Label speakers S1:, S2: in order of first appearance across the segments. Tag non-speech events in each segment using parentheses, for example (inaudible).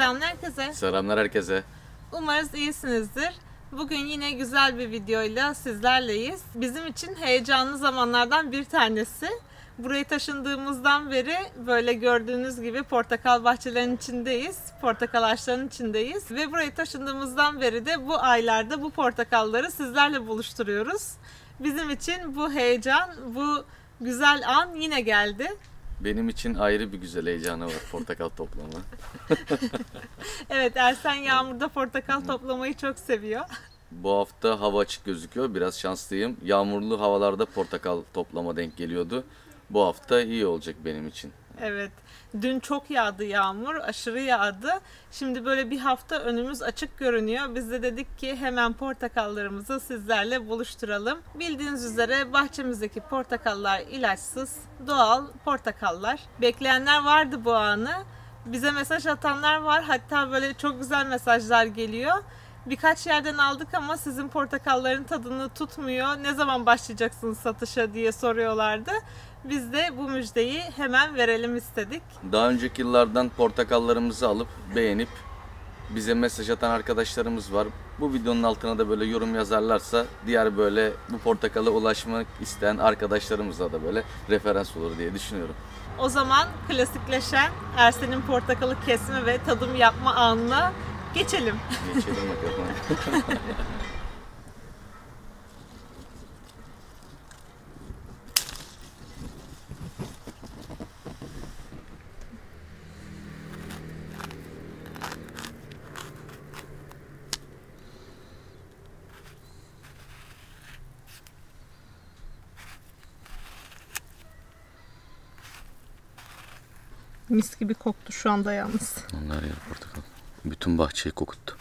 S1: Selam herkese.
S2: Selamlar herkese.
S1: Umarız iyisinizdir. Bugün yine güzel bir videoyla sizlerleyiz. Bizim için heyecanlı zamanlardan bir tanesi. Burayı taşındığımızdan beri böyle gördüğünüz gibi portakal bahçelerinin içindeyiz. Portakal ağaçlarının içindeyiz. Ve burayı taşındığımızdan beri de bu aylarda bu portakalları sizlerle buluşturuyoruz. Bizim için bu heyecan, bu güzel an yine geldi.
S2: Benim için ayrı bir güzel heyecanı var portakal toplama. (laughs)
S1: Evet Ersen yağmurda portakal toplamayı çok seviyor.
S2: Bu hafta hava açık gözüküyor. Biraz şanslıyım. Yağmurlu havalarda portakal toplama denk geliyordu. Bu hafta iyi olacak benim için.
S1: Evet. Dün çok yağdı yağmur, aşırı yağdı. Şimdi böyle bir hafta önümüz açık görünüyor. Biz de dedik ki hemen portakallarımızı sizlerle buluşturalım. Bildiğiniz üzere bahçemizdeki portakallar ilaçsız, doğal portakallar. Bekleyenler vardı bu anı. Bize mesaj atanlar var. Hatta böyle çok güzel mesajlar geliyor. Birkaç yerden aldık ama sizin portakalların tadını tutmuyor. Ne zaman başlayacaksınız satışa diye soruyorlardı. Biz de bu müjdeyi hemen verelim istedik.
S2: Daha önceki yıllardan portakallarımızı alıp beğenip bize mesaj atan arkadaşlarımız var. Bu videonun altına da böyle yorum yazarlarsa diğer böyle bu portakala ulaşmak isteyen arkadaşlarımıza da böyle referans olur diye düşünüyorum.
S1: O zaman klasikleşen Ersen'in portakalı kesme ve tadım yapma anına geçelim.
S2: Geçelim bakalım.
S1: Mis gibi koktu şu anda yalnız.
S2: Onlar yer portakal. Bütün bahçeyi kokuttu.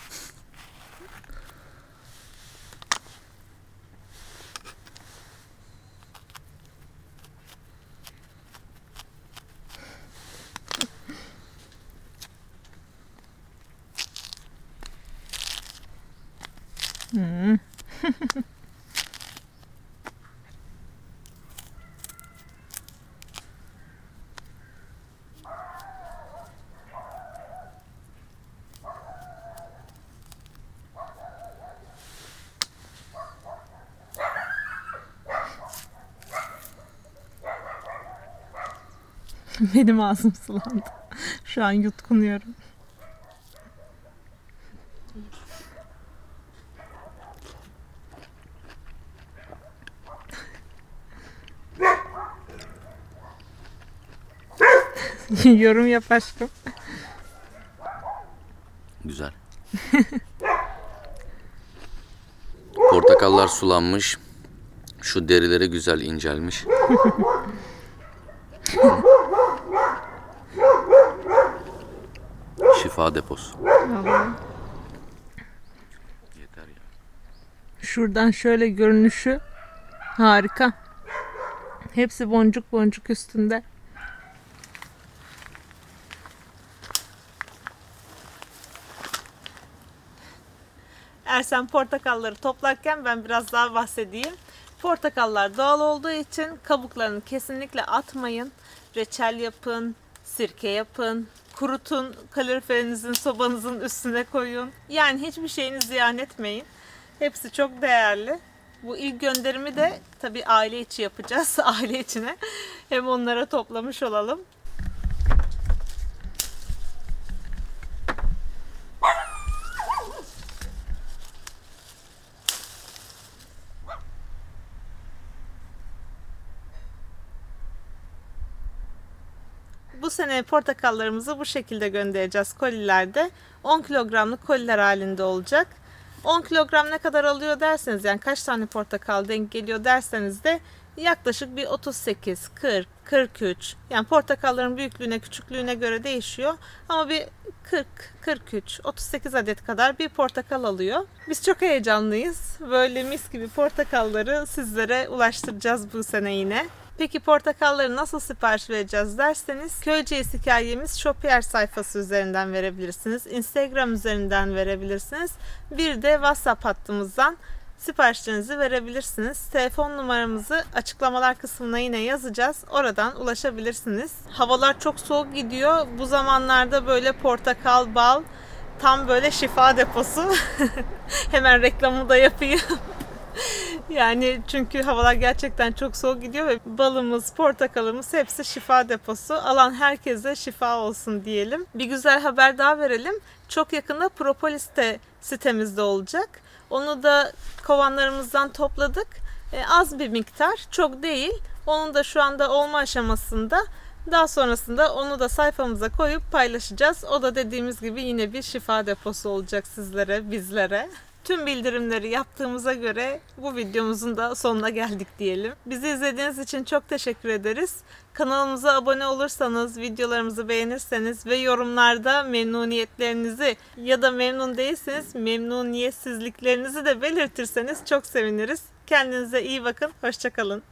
S2: (laughs) (laughs)
S1: Benim ağzım sulandı. (laughs) Şu an yutkunuyorum. (laughs) Yorum yap aşkım.
S2: Güzel. Portakallar sulanmış. Şu derileri güzel incelmiş. Şifa deposu. Yeter ya.
S1: Şuradan şöyle görünüşü harika. Hepsi boncuk boncuk üstünde. Ersen portakalları toplarken ben biraz daha bahsedeyim. Portakallar doğal olduğu için kabuklarını kesinlikle atmayın. Reçel yapın, sirke yapın, kurutun, kaloriferinizin sobanızın üstüne koyun. Yani hiçbir şeyini ziyan etmeyin. Hepsi çok değerli. Bu ilk gönderimi de tabii aile içi yapacağız. (laughs) Aile içine. Hem onlara toplamış olalım. Bu sene portakallarımızı bu şekilde göndereceğiz kolilerde. 10 kilogramlık koliler halinde olacak. 10 kilogram ne kadar alıyor derseniz yani kaç tane portakal denk geliyor derseniz de yaklaşık bir 38, 40, 43 yani portakalların büyüklüğüne küçüklüğüne göre değişiyor ama bir 40, 43, 38 adet kadar bir portakal alıyor. Biz çok heyecanlıyız. Böyle mis gibi portakalları sizlere ulaştıracağız bu sene yine. Peki portakalları nasıl sipariş vereceğiz derseniz Köyceğiz hikayemiz Shopier sayfası üzerinden verebilirsiniz. Instagram üzerinden verebilirsiniz. Bir de WhatsApp hattımızdan siparişlerinizi verebilirsiniz. Telefon numaramızı açıklamalar kısmına yine yazacağız. Oradan ulaşabilirsiniz. Havalar çok soğuk gidiyor. Bu zamanlarda böyle portakal, bal tam böyle şifa deposu. (laughs) Hemen reklamı da yapayım. Yani çünkü havalar gerçekten çok soğuk gidiyor ve balımız, portakalımız hepsi şifa deposu. Alan herkese şifa olsun diyelim. Bir güzel haber daha verelim. Çok yakında propolis de sitemizde olacak. Onu da kovanlarımızdan topladık. E, az bir miktar, çok değil. Onun da şu anda olma aşamasında. Daha sonrasında onu da sayfamıza koyup paylaşacağız. O da dediğimiz gibi yine bir şifa deposu olacak sizlere, bizlere. Tüm bildirimleri yaptığımıza göre bu videomuzun da sonuna geldik diyelim. Bizi izlediğiniz için çok teşekkür ederiz. Kanalımıza abone olursanız, videolarımızı beğenirseniz ve yorumlarda memnuniyetlerinizi ya da memnun değilseniz memnuniyetsizliklerinizi de belirtirseniz çok seviniriz. Kendinize iyi bakın, hoşçakalın.